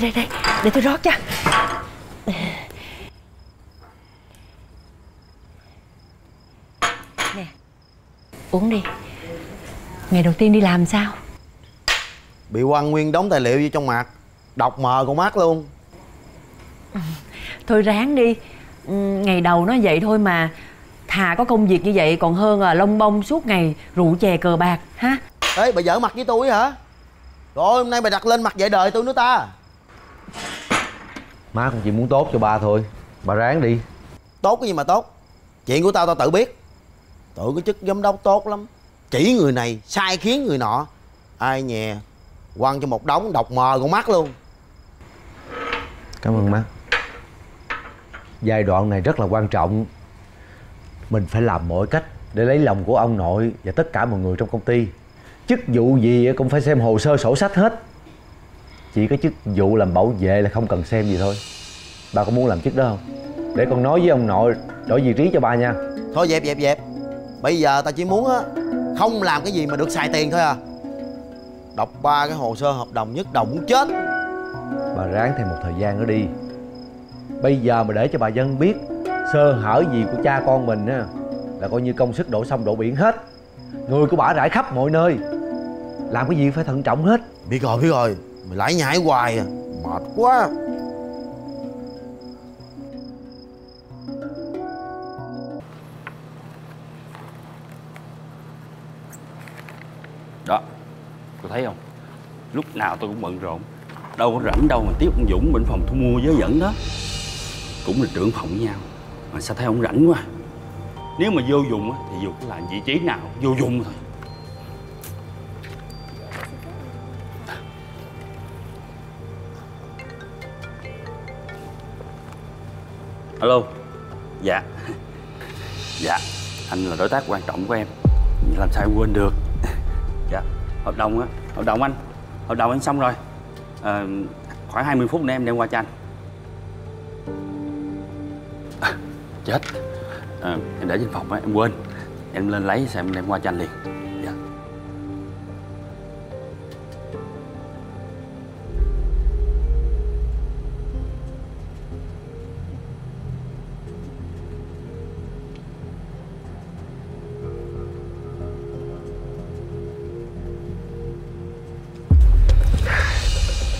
đây đây đây. Để tôi rót cho. Nè. Uống đi. Ngày đầu tiên đi làm sao? Bị quăng nguyên đống tài liệu vô trong mặt đọc mờ con mắt luôn. Thôi ráng đi. Ngày đầu nó vậy thôi mà. Thà có công việc như vậy còn hơn là lông bông suốt ngày rượu chè cờ bạc ha? Ê bà dở mặt với tôi hả? Rồi hôm nay bà đặt lên mặt dạy đời tôi nữa ta má cũng chỉ muốn tốt cho ba thôi. Bà ráng đi. Tốt cái gì mà tốt? Chuyện của tao tao tự biết. Tự cái chức giám đốc tốt lắm. Chỉ người này sai khiến người nọ. Ai nhè quăng cho một đống độc mờ con mắt luôn. Cảm ơn má. Giai đoạn này rất là quan trọng. Mình phải làm mọi cách để lấy lòng của ông nội và tất cả mọi người trong công ty. Chức vụ gì cũng phải xem hồ sơ sổ sách hết chỉ có chức vụ làm bảo vệ là không cần xem gì thôi. Ba có muốn làm chức đó không? Để con nói với ông nội đổi vị trí cho ba nha. Thôi dẹp dẹp dẹp. Bây giờ tao chỉ muốn á không làm cái gì mà được xài tiền thôi à. Đọc ba cái hồ sơ hợp đồng nhất đồng muốn chết. Bà ráng thêm một thời gian nữa đi. Bây giờ mà để cho bà dân biết sơ hở gì của cha con mình á là coi như công sức đổ sông đổ biển hết. Người của bà rải khắp mọi nơi. Làm cái gì phải thận trọng hết. Biết rồi biết rồi mày lãi nhãi hoài à? Mệt quá. Đó cô thấy không? Lúc nào tôi cũng bận rộn. Đâu có rảnh đâu mà tiếp ông dũng bên phòng thu mua giới dẫn đó. Cũng là trưởng phòng với nhau. Mà sao thấy ông rảnh quá? Nếu mà vô dụng á, thì dù có làm vị trí nào? Vô dụng thôi. Alo? Dạ. Dạ anh là đối tác quan trọng của em. Làm sao em quên được? Dạ hợp đồng á hợp đồng anh. Hợp đồng anh xong rồi. À, khoảng 20 phút nữa em đem qua cho anh. À, chết. À, em để trên phòng á em quên. Em lên lấy xem em đem qua cho anh liền.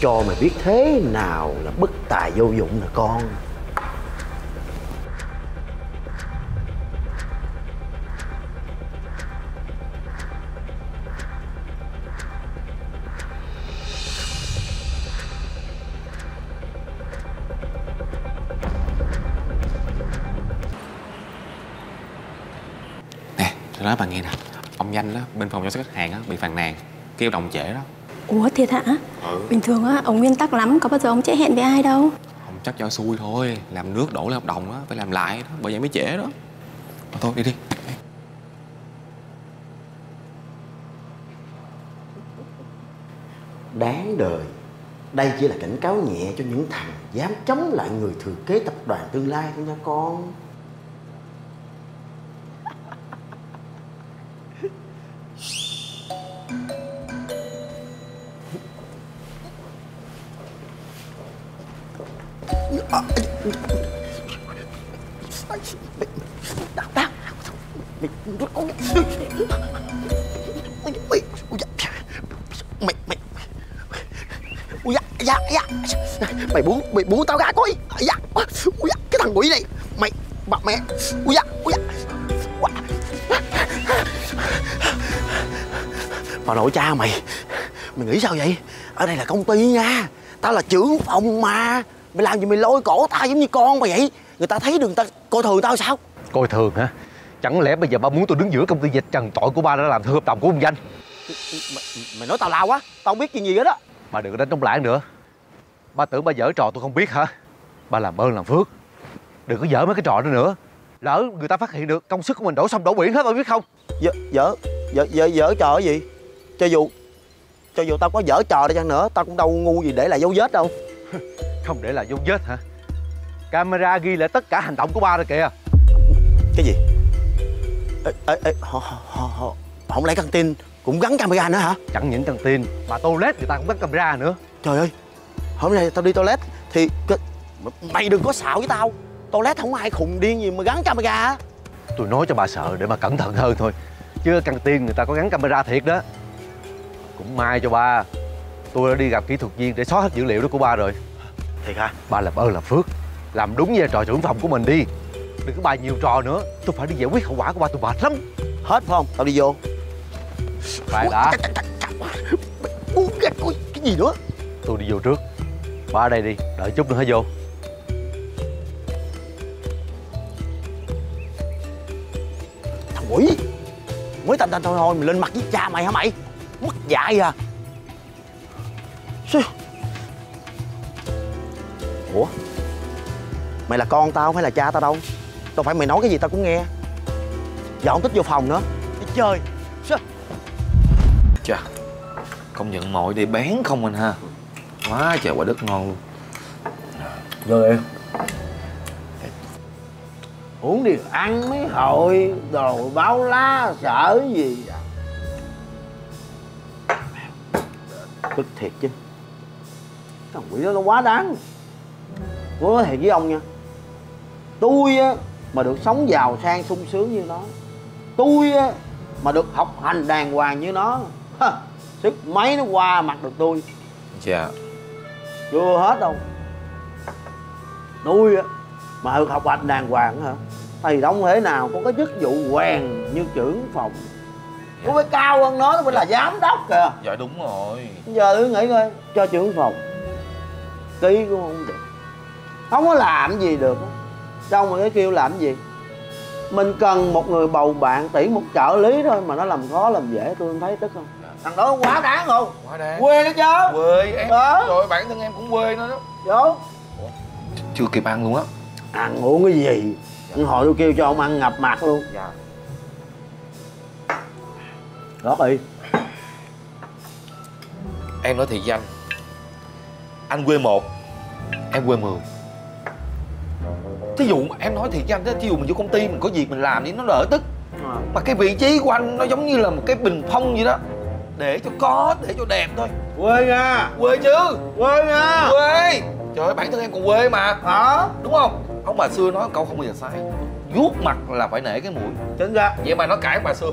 Cho mày biết thế nào là bất tài vô dụng nè con. Nè, tôi nói bà nghe nè. Ông Danh đó, bên phòng chăm sóc khách hàng á, bị phàn nàn Kêu đồng trễ đó. Ủa thiệt hả? Ừ. Bình thường á, ông nguyên tắc lắm, có bao giờ ông trễ hẹn với ai đâu. Ông chắc cho xui thôi Làm nước đổ lên hợp đồng á, phải làm lại đó Bởi vậy mới trễ đó. Mà thôi, đi đi. Đáng đời. Đây chỉ là cảnh cáo nhẹ cho những thằng dám chống lại người thừa kế tập đoàn tương lai thôi nha con mày mày ui da da da mày buông mày buông tao ra coi da ui da cái thằng quỷ này mày bà mẹ ui da ui da bà nội cha mày mày nghĩ sao vậy? Ở đây là công ty nha, tao là trưởng phòng mà. Mày làm gì mày lôi cổ tao giống như con mày vậy? Người ta thấy đường ta coi thường tao sao? Coi thường hả? Chẳng lẽ bây giờ ba muốn tôi đứng giữa công ty dịch trần tội của ba đã làm theo hợp đồng của ông danh? Mày, mày nói tào lao quá tao không biết chuyện gì hết á. Ba đừng có đánh trống lãng nữa. Ba tưởng ba dở trò tôi không biết hả? Ba làm ơn làm phước. Đừng có dở mấy cái trò đó nữa. Lỡ người ta phát hiện được công sức của mình đổ sông đổ biển hết ba biết không? Dở dở dở dở, dở trò cái gì? Cho dù cho dù tao có dở trò đi chăng nữa tao cũng đâu ngu gì để lại dấu vết đâu. Không để lại dấu vết hả? Camera ghi lại tất cả hành động của ba rồi kìa. Cái gì ê, ê, ê, họ, họ, họ, không lẽ căng tin cũng gắn camera nữa hả? Chẳng những căng tin mà toilet người ta cũng gắn camera nữa. Trời ơi hôm nay tao đi toilet thì mày đừng có xạo với tao. Toilet không có ai khùng điên gì mà gắn camera. Tôi nói cho bà sợ để mà cẩn thận hơn thôi. Chứ căng tin người ta có gắn camera thiệt đó. Cũng may cho ba Tôi đã đi gặp kỹ thuật viên để xóa hết dữ liệu đó của ba rồi. Thiệt hả? Ba làm ơn làm phước Làm đúng vai trò trưởng phòng của mình đi Đừng có bài nhiều trò nữa. Tôi phải đi giải quyết hậu quả của ba tôi mệt lắm. Hết phải không? Tao đi vô. Khoan đã. mày uống cái, gì nữa? Tôi đi vô trước. Ba ở đây đi Đợi chút nữa hãy vô? Thằng quỷ. Mới tanh tanh thôi thôi mày lên mặt với cha mày hả mày? Mất dạy à. Ủa? Mày là con tao phải là cha tao đâu đâu phải mày nói cái gì tao cũng nghe. Giờ không thích vô phòng nữa. Đi chơi. Xui. Chà Công nhận mọi đi bén không anh ha. Quá trời quả đất ngon luôn. Vô đi uống đi ăn mấy hội đồ báo lá sợ gì à. tức thiệt chứ. Thằng quỷ đó nó quá đáng. Tôi nói thiệt với ông nha. Tôi á mà được sống giàu sang sung sướng như nó. Tôi á mà được học hành đàng hoàng như nó ha, sức mấy nó qua mặt được tôi. Dạ. Chưa hết đâu. Tôi á mà được học hành đàng hoàng hả? Thì không thể nào có cái chức vụ quèn như trưởng phòng? Nó phải cao hơn nó nó phải là giám đốc kìa. Dạ đúng rồi. Giờ tôi nghĩ coi cho trưởng phòng. Ký cũng không được. Không có làm gì được xong rồi cái kêu làm gì? Mình cần một người bầu bạn tỷ một trợ lý thôi mà nó làm khó làm dễ tôi không thấy tức không? Thằng đó quá đáng không Quá đáng. Quê nó chứ. Quê em Đó. Rồi bản thân em cũng quê nó đó. Vô Chưa kịp ăn luôn á. Ăn uống cái gì? Ăn hồi tôi kêu cho ông ăn ngập mặt luôn. Dạ. Rót đi. Em nói thiệt với anh. Anh quê một Em quê mười Thí dụ em nói thiệt với anh đó Thí dụ mình vô công ty mình có việc mình làm đi nó đỡ tức. Mà cái vị trí của anh nó giống như là một cái bình phong vậy đó. Để cho có, để cho đẹp thôi. Quê nha. Quê chứ. Quê nha. Quê. Trời ơi bản thân em còn quê mà. Hả? Đúng không? Ông bà xưa nói câu không bao giờ sai. Vuốt mặt là phải nể cái mũi. Chính ra Vậy mà nó cãi ông bà xưa.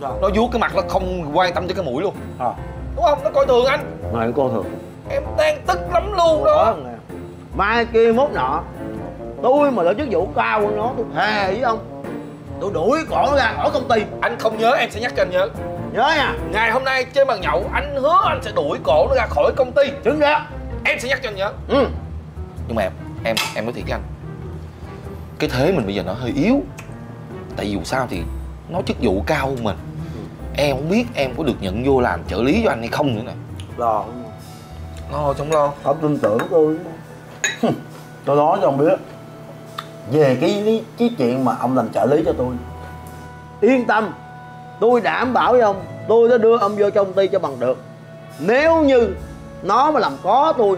Nó vuốt cái mặt nó không quan tâm tới cái mũi luôn. À Đúng không? Nó coi thường anh. Mày cô thường. Em đang tức lắm luôn đó. Đó nè. Mai kia mốt nọ tôi mà được chức vụ cao hơn nó tôi thề với ông. Tôi đuổi cổ nó ra khỏi công ty. Anh không nhớ em sẽ nhắc cho anh nhớ. Nhớ nha. Ngày hôm nay trên bàn nhậu Anh hứa anh sẽ đuổi cổ nó ra khỏi công ty. Chứng ra Em sẽ nhắc cho anh nhớ. Ừ. Nhưng mà em Em em nói thiệt với anh Cái thế mình bây giờ nó hơi yếu. Tại vì dù sao thì Nó chức vụ cao hơn mình. Em không biết em có được nhận vô làm trợ lý cho anh hay không nữa nè. Lo. Lo không lo. Không tin tưởng tôi. Tôi nói cho ông biết về cái cái chuyện mà ông làm trợ lý cho tôi. Yên tâm tôi đảm bảo với ông tôi đã đưa ông vô trong công ty cho bằng được. Nếu như nó mà làm có tôi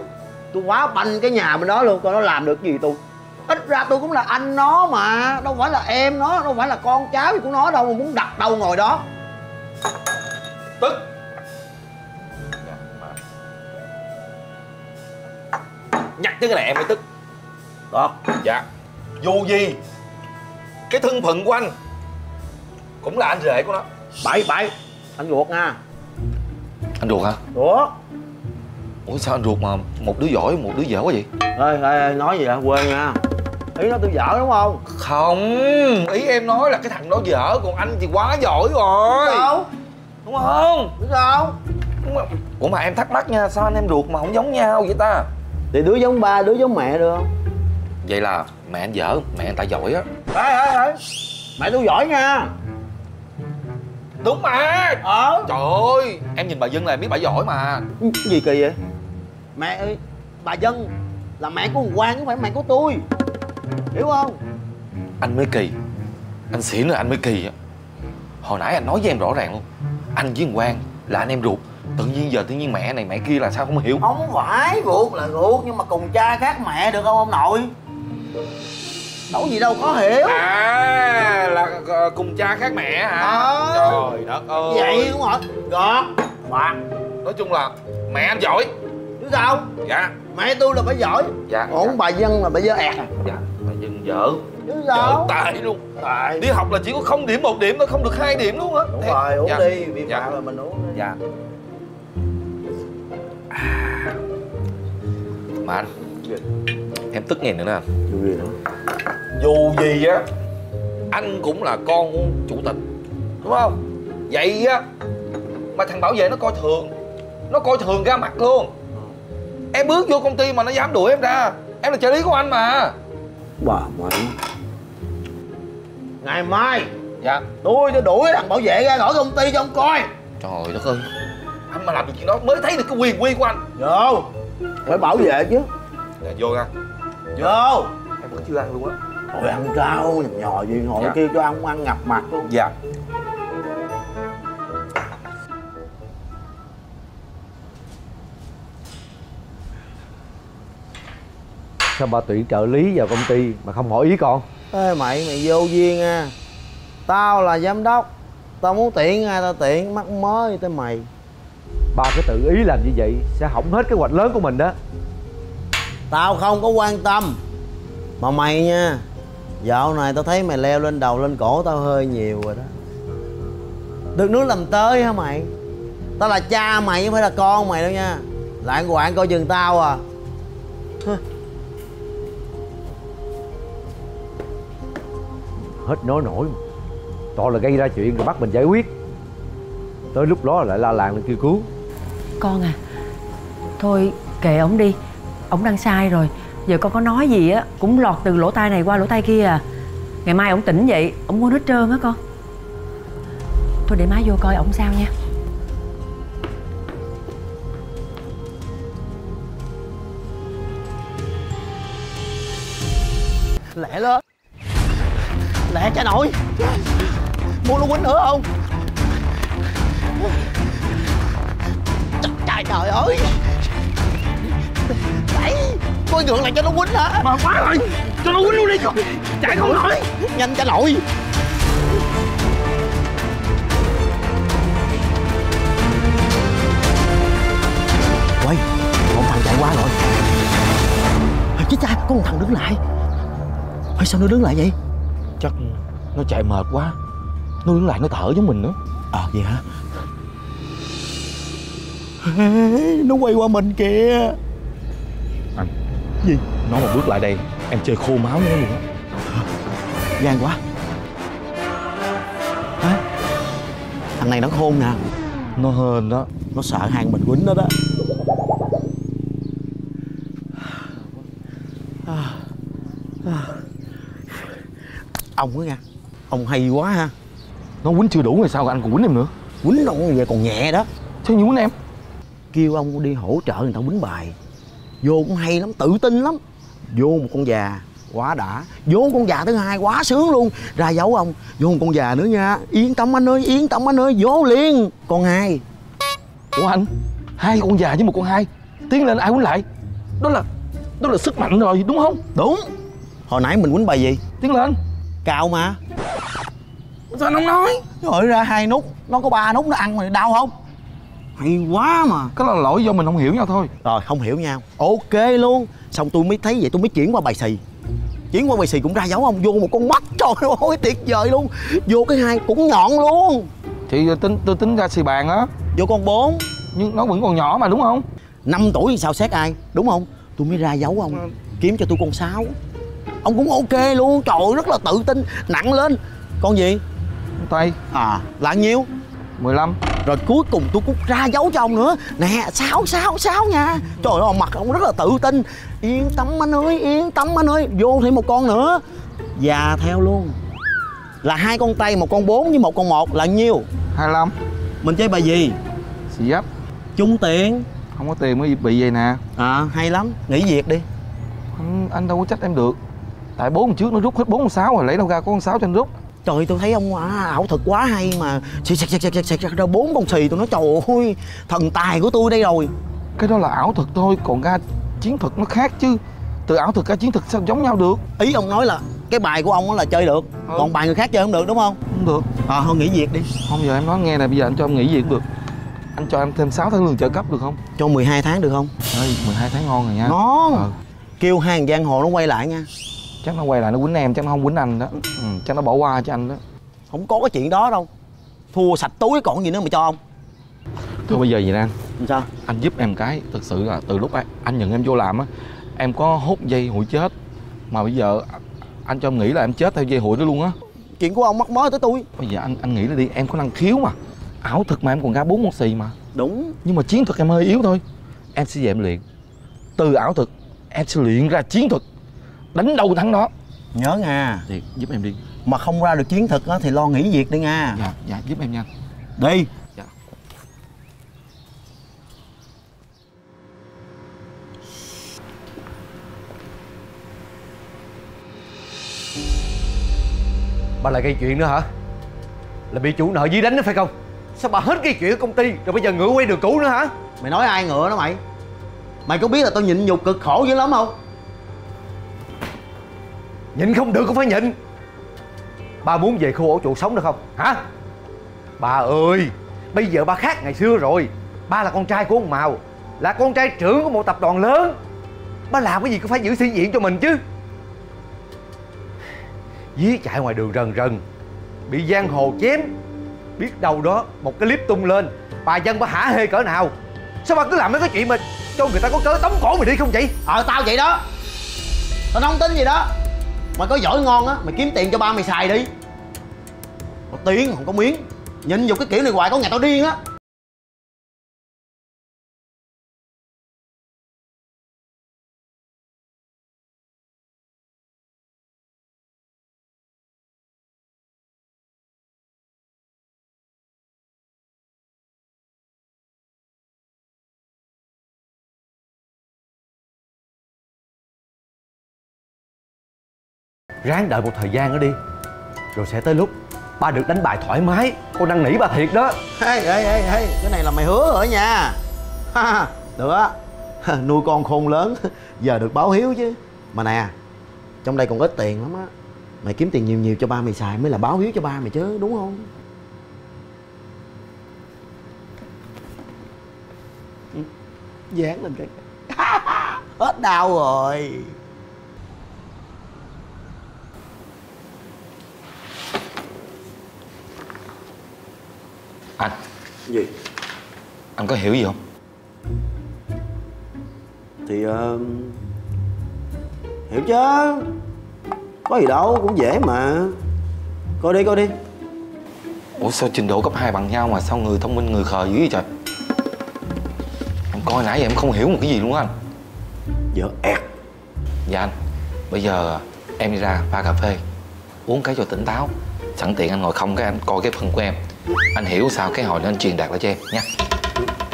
tôi khóa banh cái nhà bên đó luôn coi nó làm được gì tôi. Ít ra tôi cũng là anh nó mà đâu phải là em nó đâu phải là con cháu gì của nó đâu mà muốn đặt đâu ngồi đó. Tức. Nhắc tới cái này em mới tức. Đó Dạ Dù gì Cái thân phận của anh Cũng là anh rể của nó bậy bậy anh ruột nha Anh ruột hả? ruột Ủa sao anh ruột mà một đứa giỏi một đứa dở quá vậy? ê ê nói gì hả quê nha ý nó tôi vợ đúng không Không Ý em nói là cái thằng đó dở Còn anh thì quá giỏi rồi đâu Đúng không? biết sao Đúng không? Ủa mà em thắc mắc nha Sao anh em ruột mà không giống nhau vậy ta? thì đứa giống ba đứa giống mẹ được không Vậy là mẹ anh dở Mẹ anh ta giỏi á. Ê ê ê. Mẹ tôi giỏi nha. Đúng mà. Ờ. Trời ơi Em nhìn bà Dân là em biết bà giỏi mà. Cái gì kỳ vậy? Mẹ ơi bà dân là mẹ của thằng quan chứ không phải mẹ của tôi. Hiểu không? Anh mới kỳ. Anh xỉn là anh mới kỳ á. Hồi nãy anh nói với em rõ ràng luôn Anh với thằng Quang là anh em ruột. Tự nhiên giờ tự nhiên mẹ này mẹ kia là sao không hiểu? Không phải ruột là ruột nhưng mà cùng cha khác mẹ được không ông nội đâu gì đâu có hiểu. À là ờ, cùng cha khác mẹ hả? Ờ. Trời đất ơi. Vậy đúng rồi. Gọt bạc Nói chung là mẹ anh giỏi. Chứ sao? Dạ. Mẹ tôi là phải giỏi. Dạ ổn bà dân là bà dơ ẹt. À dạ bà dừng vợ chứ sao? Tài luôn. Tại. Đi học là chỉ có không điểm một điểm thôi không được hai điểm luôn á. Đúng Thiệt. rồi uống dạ. đi vi dạ. phạm là mình uống đi. Dạ. À. mà anh em tức nghe nữa nè. Dù gì nữa? Dù gì á anh cũng là con của chủ tịch đúng không? Vậy á mà thằng bảo vệ nó coi thường nó coi thường ra mặt luôn. Em bước vô công ty mà nó dám đuổi em ra em là trợ lý của anh mà. Bà mày. Ngày mai dạ. tôi sẽ đuổi thằng bảo vệ ra khỏi công ty cho ông coi. Trời đất ơi. Anh mà làm được chuyện đó mới thấy được cái quyền quy của anh. Vô phải bảo vệ chứ. Dạ vô nha vô. Em vẫn chưa ăn luôn á. Thôi ăn rau nhầm nhò gì ngồi Dạ. kia cho ăn ăn ngập mặt luôn. Dạ. Sao bà tuyển trợ lý vào công ty mà không hỏi ý con? Ê mày mày vô duyên à. Tao là giám đốc. Tao muốn tiện ai tao tiện mắc mới tới mày. Ba cứ tự ý làm như vậy sẽ hỏng hết kế hoạch lớn của mình đó Tao không có quan tâm. Mà mày nha Dạo này tao thấy mày leo lên đầu lên cổ tao hơi nhiều rồi đó. Được nước làm tới hả mày? Tao là cha mày chứ không phải là con mày đâu nha. Lạng quạng coi chừng tao à. Hết nói nổi. Mà. toàn là gây ra chuyện rồi bắt mình giải quyết. Tới lúc đó lại la làng lên kêu cứu. Con à Thôi kệ ổng đi Ổng đang sai rồi. Giờ con có nói gì á Cũng lọt từ lỗ tai này qua lỗ tai kia à. Ngày mai ổng tỉnh dậy Ổng mua hết trơn á con. Thôi để má vô coi ổng sao nha. Lẹ lên. Lẹ cha nội Mua luôn quýnh nữa không? Trời, trời, ơi. Coi ngược lại cho nó quýnh hả? Mà quá rồi Cho nó quýnh luôn đi Chạy không nổi Nhanh cha nội Quay Con thằng chạy qua rồi. Chết cha Có một thằng đứng lại. Ôi sao nó đứng lại vậy? Chắc nó chạy mệt quá. Nó đứng lại nó thở giống mình nữa. À vậy hả? Ê, Nó quay qua mình kìa. Gì? Nó mà bước lại đây em chơi khô máu nữa luôn á. Gan quá. Hả? Thằng này nó khôn nè. Nó hên đó. Nó sợ hàng mình quýnh nó đó. Ông á nha. Ông hay quá ha. Nó quýnh chưa đủ rồi sao anh còn quýnh em nữa? Quýnh ông vậy còn nhẹ đó. Sao nhiều quýnh em? Kêu ông đi hỗ trợ người ta quýnh bài Vô cũng hay lắm, tự tin lắm. Vô một con già quá đã. Vô con già thứ hai quá sướng luôn. Ra dấu ông Vô một con già nữa nha. Yên tâm anh ơi, yên tâm anh ơi Vô liền. Con hai ủa anh hai con già với một con hai. Tiến lên ai quýnh lại? Đó là đó là sức mạnh rồi đúng không? Đúng. Hồi nãy mình quýnh bài gì? Tiến lên. Cao mà. Sao anh không nói? Rồi ra hai nút. Nó có ba nút nó ăn mà đau không Hay quá mà. Cái là lỗi do mình không hiểu nhau thôi. Rồi không hiểu nhau. Ok luôn. Xong tôi mới thấy vậy tôi mới chuyển qua bài xì. Chuyển qua bài xì cũng ra dấu ông Vô một con mắt. Trời ơi tuyệt vời luôn. Vô cái hai cũng nhọn luôn. Thì tính tôi tính ra xì bàn á. Vô con bốn. Nhưng nó vẫn còn nhỏ mà đúng không? 5 tuổi thì sao xét ai? Đúng không? Tôi mới ra dấu ông kiếm cho tôi con sáu. Ông cũng ok luôn. Trời ơi, rất là tự tin. Nặng lên. Con gì? Tay. À là nhiêu 15 rồi cuối cùng tôi cũng ra dấu cho ông nữa. Nè sáu sáu sáu nha. Trời ơi mặt ông rất là tự tin. Yên tâm anh ơi yên tâm anh ơi. Vô thêm một con nữa. Và theo luôn. Là hai con tay một con bốn với một con một là nhiêu? 25 mình chơi bài gì? Xì giáp chung tiền. Không có tiền mới bị vậy nè. À hay lắm. Nghỉ việc đi. Anh, anh đâu có trách em được. Tại bốn trước nó rút hết bốn con sáu rồi lấy đâu ra có con sáu cho anh rút Trời tôi thấy ông à, ảo thuật quá hay mà. Xịt xịt xịt xịt xịt, ra bốn con xì tôi nói trời ơi thần tài của tôi đây rồi. Cái đó là ảo thuật thôi còn ra chiến thuật nó khác chứ. Từ ảo thuật ra chiến thuật sao giống nhau được? Ý ông nói là cái bài của ông là chơi được. Ừ. còn bài người khác chơi không được đúng không? Không được. À thôi nghỉ việc đi. Không giờ em nói nghe nè bây giờ anh cho em nghỉ việc được. Anh cho em thêm 6 tháng lương trợ cấp được không? Cho 12 tháng được không? Ơi 12 tháng ngon rồi nha. Ngon. Ờ. Kêu hàng giang hồ nó quay lại nha chắc nó quay lại nó quýnh em chắc nó không quýnh anh đó. Ừ, chắc nó bỏ qua cho anh đó. Không có cái chuyện đó đâu. Thua sạch túi còn gì nữa mà cho ông. Thôi bây giờ vậy nè anh? Sao? Anh giúp em cái thực sự là từ lúc anh, anh nhận em vô làm á em có hút dây hụi chết. Mà bây giờ anh cho em nghĩ là em chết theo dây hụi đó luôn á. Chuyện của ông mắc mớ tới tôi bây giờ anh anh nghĩ là đi em có năng khiếu mà. Ảo thực mà em còn ra bốn môn xì mà. Đúng. Nhưng mà chiến thuật em hơi yếu thôi. Em sẽ về em luyện. Từ ảo thực em sẽ luyện ra chiến thuật đánh đâu thắng đó. Nhớ nha thì giúp em đi. Mà không ra được chiến thực á, thì lo nghỉ việc đi nha dạ dạ giúp em nha. Đi. Dạ. Bà lại gây chuyện nữa hả? Là bị chủ nợ dí đánh đó phải không? Sao bà hết gây chuyện ở công ty Rồi bây giờ ngựa quay đường cũ nữa hả? Mày nói ai ngựa đó mày? Mày có biết là tôi nhịn nhục cực khổ dữ lắm không Nhịn không được cũng phải nhịn. Ba muốn về khu ổ chuột sống được không? Hả? Bà ơi, Bây giờ ba khác ngày xưa rồi. Ba là con trai của ông Màu Là con trai trưởng của một tập đoàn lớn. Ba làm cái gì cũng phải giữ sĩ diện cho mình chứ. Dí chạy ngoài đường rần rần, Bị giang hồ chém. Biết đâu đó một cái clip tung lên, Bà dân bà hả hê cỡ nào. Sao bà cứ làm mấy cái chuyện mà Cho người ta có cớ tống cổ mày đi không vậy? Ờ tao vậy đó. Tao không tin gì đó. Mày có giỏi ngon á, Mày kiếm tiền cho ba mày xài đi. Có tiếng không có miếng. Nhìn vô cái kiểu này hoài, có ngày tao điên á. Ráng đợi một thời gian nữa đi. Rồi sẽ tới lúc Ba được đánh bài thoải mái. Con năn nỉ bà thiệt đó. Ê ê ê ê Cái này là mày hứa rồi nha Ha, Được á. Nuôi con khôn lớn Giờ được báo hiếu chứ. Mà nè Trong đây còn ít tiền lắm á. Mày kiếm tiền nhiều nhiều cho ba mày xài Mới là báo hiếu cho ba mày chứ đúng không? Dán lên cái Hết đau rồi anh Gì? Anh có hiểu gì không? Thì ờ, Hiểu chứ. Có gì đâu cũng dễ mà. Coi đi coi đi. Ủa sao trình độ cấp 2 bằng nhau mà sao người thông minh người khờ dữ vậy trời? Em coi nãy giờ em không hiểu một cái gì luôn á anh. Giờ ẹt. Dạ anh. Bây giờ em đi ra pha cà phê uống cái cho tỉnh táo. Sẵn tiện anh ngồi không cái anh coi cái phần của em anh hiểu sao cái hồi đó anh truyền đạt lại cho em nha.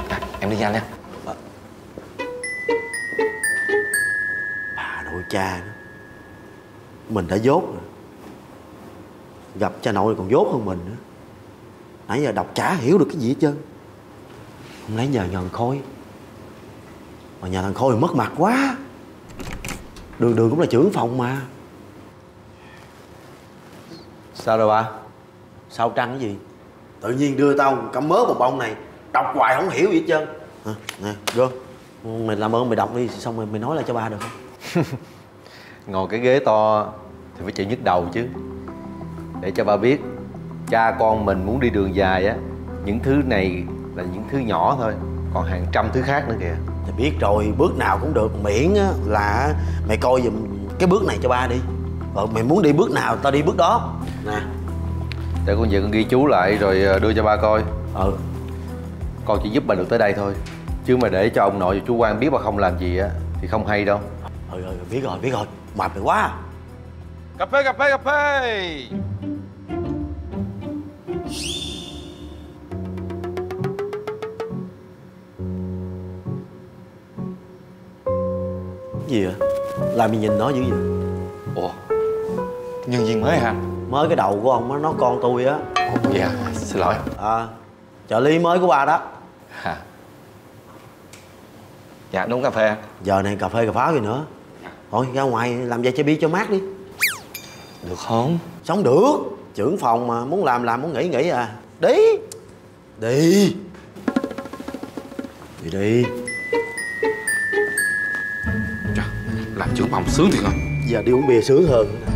À, em đi nhanh nha. Bà nội cha Mình đã dốt rồi. Gặp cha nội còn dốt hơn mình nữa. Nãy giờ đọc chả hiểu được cái gì hết trơn. Không lẽ nhờ nhờ thằng Khôi? Mà nhờ thằng Khôi mất mặt quá. Đường đường cũng là trưởng phòng mà. Sao rồi ba Sao trăng cái gì Tự nhiên đưa tao cắm mớ một bông này Đọc hoài không hiểu gì hết trơn. À, Nè Gơn Mày làm ơn mày đọc đi Xong rồi mày nói lại cho ba được không? Ngồi cái ghế to Thì phải chịu nhức đầu chứ. Để cho ba biết Cha con mình muốn đi đường dài á Những thứ này là những thứ nhỏ thôi Còn hàng trăm thứ khác nữa kìa. Thì biết rồi bước nào cũng được Miễn á, là mày coi giùm cái bước này cho ba đi. Rồi mày muốn đi bước nào tao đi bước đó. Nè Để con về con ghi chú lại rồi ờ, đưa cho ba coi. Ừ. Con chỉ giúp bà được tới đây thôi. Chứ mà để cho ông nội và chú quan biết bà không làm gì á Thì không hay đâu. Ừ, ừ biết rồi biết rồi. Mệt mày quá. Cà phê cà phê cà phê. Gì vậy? Làm gì nhìn nó dữ vậy? Ủa? Nhân viên mới hả Mới cái đầu của ông á Nó con tôi á. Ủa dạ xin lỗi. À Trợ lý mới của ba đó. À. dạ đúng cà phê. Giờ này cà phê cà pháo gì nữa? Thôi ra ngoài làm vài chai bia cho mát đi. Được không? Sống được. Trưởng phòng mà muốn làm làm muốn nghỉ nghỉ à. Đi. Đi. Đi đi. Chà, làm trưởng phòng sướng thiệt à giờ đi uống bia sướng hơn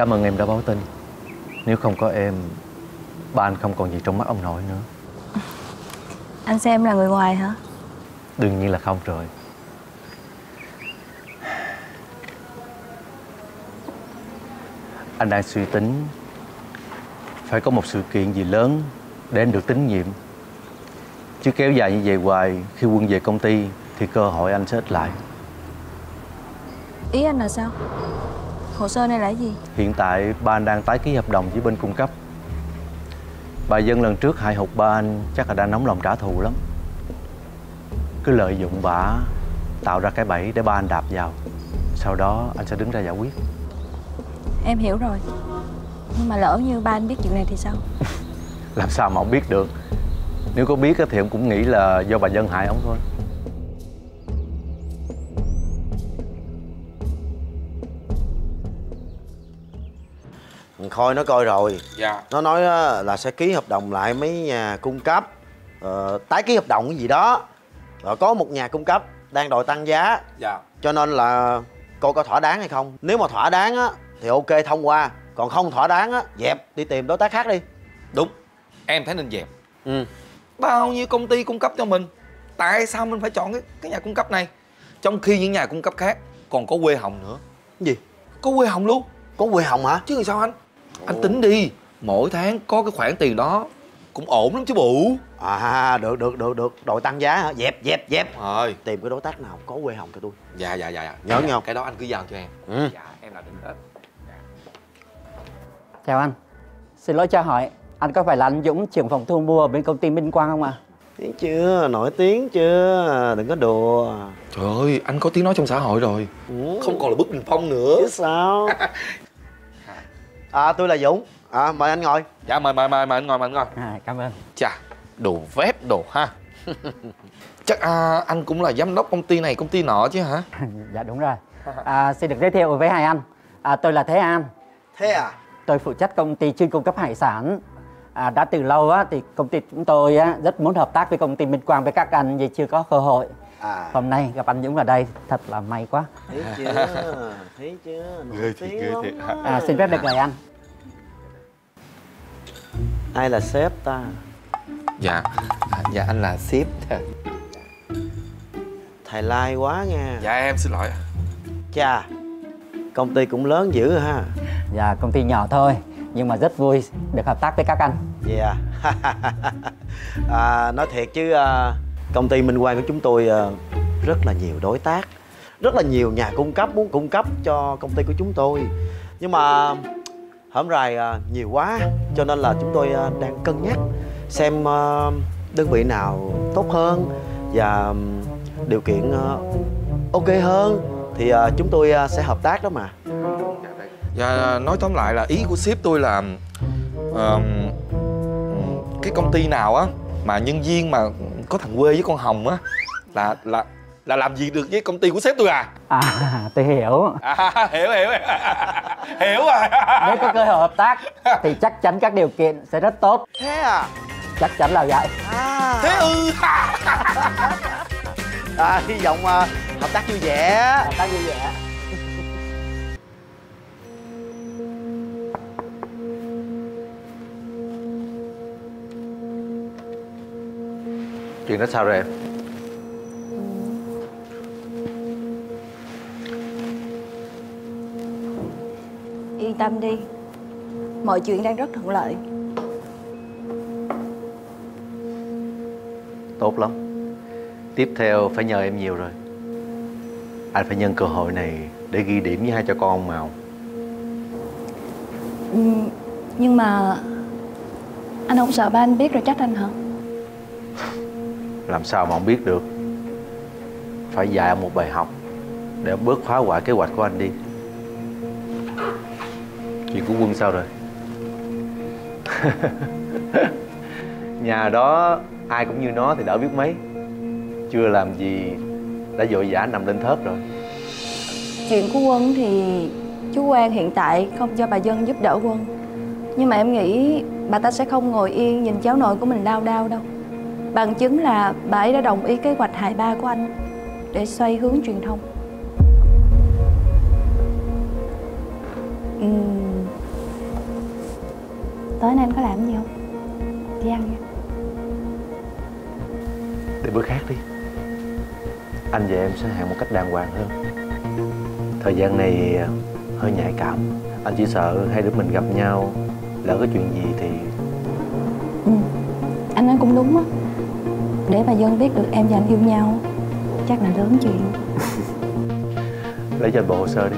Cảm ơn em đã báo tin. Nếu không có em Ba anh không còn gì trong mắt ông nội nữa. Anh xem em là người ngoài hả? Đương nhiên là không rồi. Anh đang suy tính Phải có một sự kiện gì lớn Để anh được tín nhiệm. Chứ kéo dài như vậy hoài Khi quân về công ty Thì cơ hội anh sẽ ít lại. Ý anh là sao? Hồ sơ này là gì? Hiện tại ba anh đang tái ký hợp đồng với bên cung cấp. Bà dân lần trước hại hụt ba anh Chắc là đang nóng lòng trả thù lắm. Cứ lợi dụng bà Tạo ra cái bẫy để ba anh đạp vào. Sau đó anh sẽ đứng ra giải quyết. Em hiểu rồi. Nhưng mà lỡ như ba anh biết chuyện này thì sao? Làm sao mà ông biết được. Nếu có biết thì ông cũng nghĩ là do bà dân hại ông thôi Khôi nó coi rồi. Dạ. Nó nói á, là sẽ ký hợp đồng lại mấy nhà cung cấp. Ờ, Tái ký hợp đồng cái gì đó. Rồi có một nhà cung cấp đang đòi tăng giá. Dạ. Cho nên là coi có thỏa đáng hay không? Nếu mà thỏa đáng á thì ok thông qua. Còn không thỏa đáng á dẹp đi tìm đối tác khác đi. Đúng. Em thấy nên dẹp. Ừ. Bao nhiêu công ty cung cấp cho mình? Tại sao mình phải chọn cái, cái nhà cung cấp này? Trong khi những nhà cung cấp khác Còn có quê hồng nữa. Cái gì? Có quê hồng luôn. Có quê hồng hả? Chứ làm sao anh Anh tính đi Mỗi tháng có cái khoản tiền đó Cũng ổn lắm chứ bụ À được được được được. Đội tăng giá hả? Dẹp dẹp dẹp. Rồi. Tìm cái đối tác nào có quê hồng cho tôi. Dạ dạ dạ, dạ. Nhớ nhau. Cái đó anh cứ giao cho em. Ừ. Dạ em làm định hết Chào anh. Xin lỗi cho hỏi Anh có phải là anh Dũng trưởng phòng thu mua ở bên công ty Minh Quang không ạ? Tiếng chưa? Nổi tiếng chưa? Đừng có đùa. Trời ơi anh có tiếng nói trong xã hội rồi. Ừ. Không còn là bức bình phong nữa. Chứ sao À tôi là Dũng. À mời anh ngồi. Dạ mời mời mời mời anh ngồi mời anh ngồi. À, cảm ơn. Chà đồ vét đồ ha. Chắc à, anh cũng là giám đốc công ty này công ty nọ chứ hả? Dạ đúng rồi. À, Xin được giới thiệu với hai anh. À, Tôi là Thế An. Thế à? Tôi phụ trách công ty chuyên cung cấp hải sản. À, Đã từ lâu á, thì công ty chúng tôi á, rất muốn hợp tác với công ty Minh Quang với các anh nhưng chưa có cơ hội À. Hôm nay gặp anh Dũng ở đây thật là may quá. Thấy chưa? Thấy chưa? Nổi tiếng lắm đó. à, Xin phép được mời anh. Ai là sếp ta? Dạ. À, Dạ anh là sếp Thầy lai quá nha. Dạ em xin lỗi Chà Công ty cũng lớn dữ ha. Dạ công ty nhỏ thôi Nhưng mà rất vui được hợp tác với các anh. Yeah à, Nói thiệt chứ à, Công ty Minh Quang của chúng tôi ờ, Rất là nhiều đối tác Rất là nhiều nhà cung cấp muốn cung cấp cho công ty của chúng tôi. Nhưng mà Hổm rày ờ, nhiều quá Cho nên là chúng tôi ờ, đang cân nhắc Xem đơn vị nào tốt hơn Và điều kiện ok hơn Thì chúng tôi sẽ hợp tác đó mà. Dạ nói tóm lại là ý của sếp tôi là uh, Cái công ty nào á Mà nhân viên mà có thằng quê với con Hồng á Là là là làm gì được với công ty của sếp tôi à? À tôi hiểu. À, hiểu hiểu. Hiểu rồi. Nếu có cơ hội hợp tác Thì chắc chắn các điều kiện sẽ rất tốt. Thế à? Chắc chắn là vậy. À. Thế ư? À, hy vọng à, hợp tác vui vẻ. Hợp tác vui vẻ Chuyện đó sao rồi em? Yên tâm đi. Mọi chuyện đang rất thuận lợi. Tốt lắm. Tiếp theo phải nhờ em nhiều rồi. Anh phải nhân cơ hội này Để ghi điểm với hai cha con ông Màu. Ừ, Nhưng mà Anh không sợ ba anh biết rồi trách anh hả? Làm sao mà ông biết được? Phải dạy ông một bài học Để ông bớt phá hoại kế hoạch của anh đi. Chuyện của quân sao rồi? Nhà đó ai cũng như nó thì đỡ biết mấy. Chưa làm gì đã vội vã nằm lên thớt rồi. Chuyện của Quân thì chú Quang hiện tại không cho bà Dân giúp đỡ Quân. Nhưng mà em nghĩ bà ta sẽ không ngồi yên nhìn cháu nội của mình đau đau đâu. Bằng chứng là bà ấy đã đồng ý kế hoạch hại ba của anh Để xoay hướng truyền thông Ừm. Tối nay anh có làm gì không? Đi ăn nha để bữa khác đi anh và em sẽ hẹn một cách đàng hoàng hơn thời gian này à, hơi nhạy cảm anh chỉ sợ hai đứa mình gặp nhau lỡ có chuyện gì thì ừ. Anh nói cũng đúng á để bà Dân biết được em và anh yêu nhau, Chắc là lớn chuyện. Lấy cho anh bộ hồ sơ đi.